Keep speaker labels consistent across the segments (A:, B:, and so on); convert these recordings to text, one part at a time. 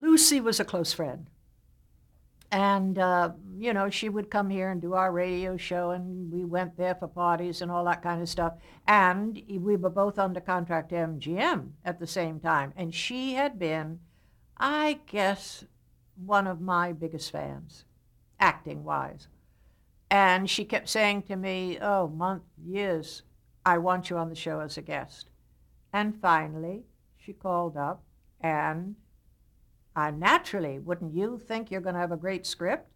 A: Lucy was a close friend. And, uh, you know, she would come here and do our radio show, and we went there for parties and all that kind of stuff. And we were both under contract to MGM at the same time. And she had been, I guess, one of my biggest fans, acting wise. And she kept saying to me, Oh, month, years, I want you on the show as a guest. And finally, she called up, and I naturally, wouldn't you think you're going to have a great script?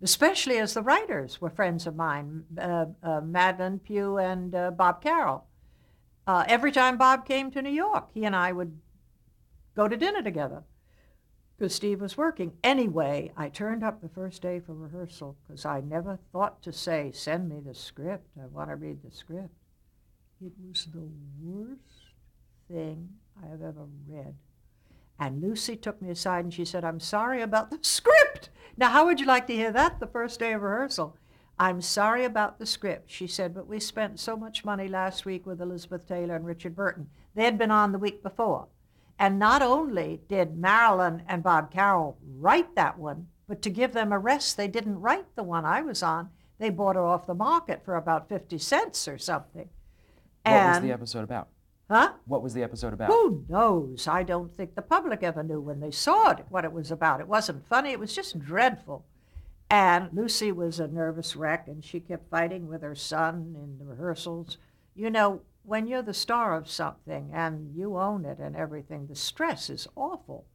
A: Especially as the writers were friends of mine, uh, uh, Madelyn Pugh and uh, Bob Carroll. Uh, every time Bob came to New York, he and I would go to dinner together because Steve was working. Anyway, I turned up the first day for rehearsal because I never thought to say, send me the script. I want to read the script. It was the worst thing I have ever read. And Lucy took me aside and she said, I'm sorry about the script. Now, how would you like to hear that the first day of rehearsal? I'm sorry about the script, she said, but we spent so much money last week with Elizabeth Taylor and Richard Burton. They had been on the week before. And not only did Marilyn and Bob Carroll write that one, but to give them a rest, they didn't write the one I was on. They bought it off the market for about 50 cents or something.
B: What and, was the episode about?
A: Huh?
B: What was the episode about?
A: Who knows? I don't think the public ever knew when they saw it what it was about. It wasn't funny, it was just dreadful. And Lucy was a nervous wreck, and she kept fighting with her son in the rehearsals. You know, when you're the star of something and you own it and everything, the stress is awful.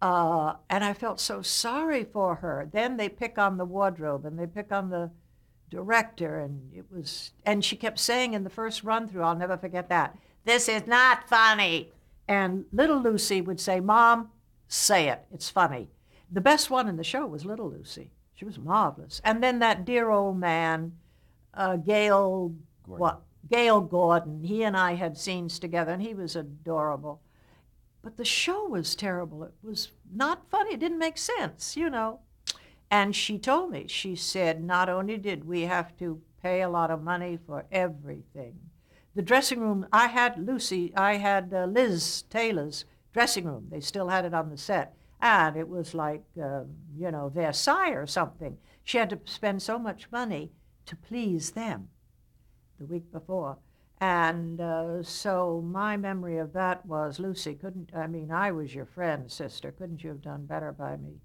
A: Uh, and I felt so sorry for her. Then they pick on the wardrobe and they pick on the director, and it was, and she kept saying in the first run through, I'll never forget that this is not funny. And little Lucy would say, Mom, say it. It's funny. The best one in the show was little Lucy. She was marvelous. And then that dear old man, uh, Gale, Gordon. what? Gale Gordon. He and I had scenes together, and he was adorable. But the show was terrible. It was not funny. It didn't make sense, you know. And she told me, she said, not only did we have to pay a lot of money for everything, the dressing room, I had Lucy, I had uh, Liz Taylor's dressing room. They still had it on the set. And it was like, uh, you know, Versailles or something. She had to spend so much money to please them the week before. And uh, so my memory of that was Lucy, couldn't, I mean, I was your friend, sister. Couldn't you have done better by me?